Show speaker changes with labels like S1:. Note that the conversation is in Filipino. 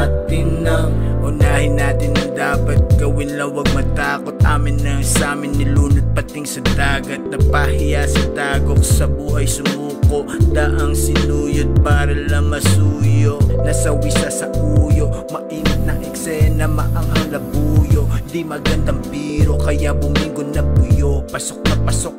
S1: natin ang Unahin natin ang dapat gawin lang Huwag matakot. Amin na sa amin Nilunod pating sa dagat. Napahiya sa dagok Sa buhay sumuko. Daang sinuyod para lang masuyo. Nasawi siya sa uyo Mainit na eksena Maanghang na buyo Di magandang biro Kaya bumingo na buyo. Pasok na pasok